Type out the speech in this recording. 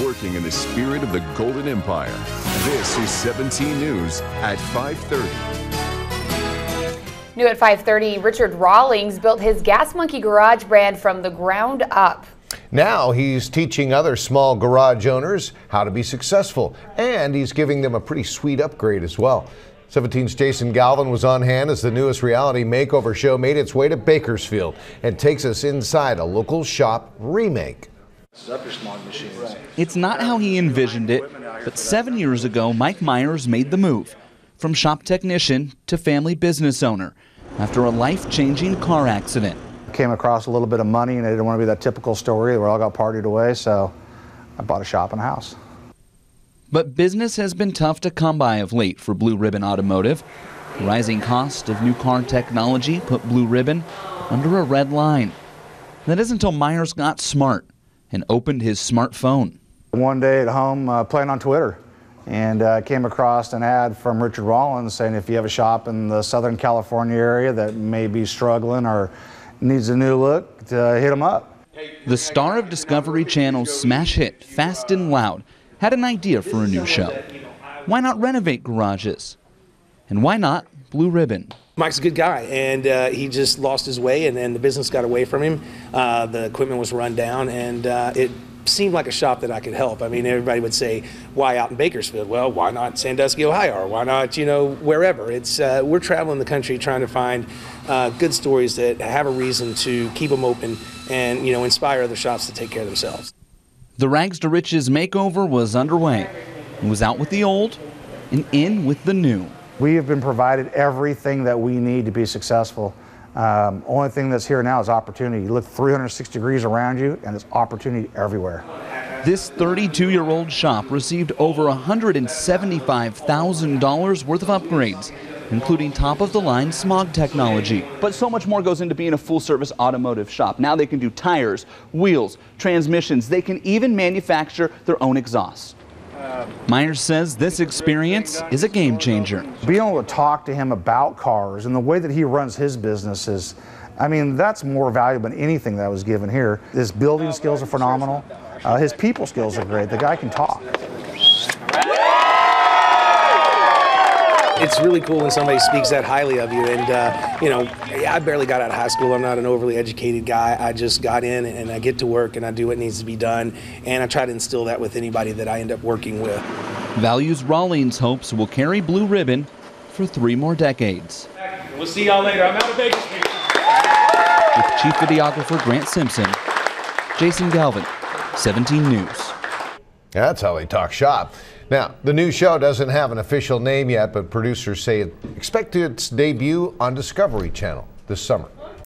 working in the spirit of the Golden Empire. This is 17 News at 530. New at 5:30, Richard Rawlings built his Gas Monkey Garage brand from the ground up. Now he's teaching other small garage owners how to be successful, and he's giving them a pretty sweet upgrade as well. 17's Jason Galvin was on hand as the newest reality makeover show made its way to Bakersfield and takes us inside a local shop remake. It's not how he envisioned it, but seven years ago, Mike Myers made the move from shop technician to family business owner after a life changing car accident. Came across a little bit of money and I didn't want to be that typical story where all got partied away, so I bought a shop and a house. But business has been tough to come by of late for Blue Ribbon Automotive. The rising cost of new car technology put Blue Ribbon under a red line. That is until Myers got smart and opened his smartphone. One day at home, uh, playing on Twitter, and uh, came across an ad from Richard Rawlings saying if you have a shop in the Southern California area that may be struggling or needs a new look, to hit him up. The star of Discovery Channel's smash hit Fast and Loud had an idea for a new show. Why not renovate garages? And why not Blue Ribbon? Mike's a good guy, and uh, he just lost his way, and, and the business got away from him. Uh, the equipment was run down, and uh, it seemed like a shop that I could help. I mean, everybody would say, "Why out in Bakersfield?" Well, why not Sandusky, Ohio, or why not, you know, wherever? It's uh, we're traveling the country trying to find uh, good stories that have a reason to keep them open and you know inspire other shops to take care of themselves. The Rags to Riches makeover was underway. It was out with the old and in with the new. We have been provided everything that we need to be successful. Um, only thing that's here now is opportunity. You look 360 degrees around you, and there's opportunity everywhere. This 32 year old shop received over $175,000 worth of upgrades, including top of the line smog technology. But so much more goes into being a full service automotive shop. Now they can do tires, wheels, transmissions, they can even manufacture their own exhaust. Myers says this experience is a game changer. Being able to talk to him about cars and the way that he runs his business is, I mean, that's more valuable than anything that was given here. His building skills are phenomenal. Uh, his people skills are great. The guy can talk. It's really cool when somebody speaks that highly of you. And, uh, you know, I barely got out of high school. I'm not an overly educated guy. I just got in and I get to work and I do what needs to be done. And I try to instill that with anybody that I end up working with. Values Rawlings hopes will carry Blue Ribbon for three more decades. We'll see y'all later. I'm out of Vegas. With Chief Videographer Grant Simpson, Jason Galvin, 17 News. That's how they talk shop. Now, the new show doesn't have an official name yet, but producers say expect its debut on Discovery Channel this summer.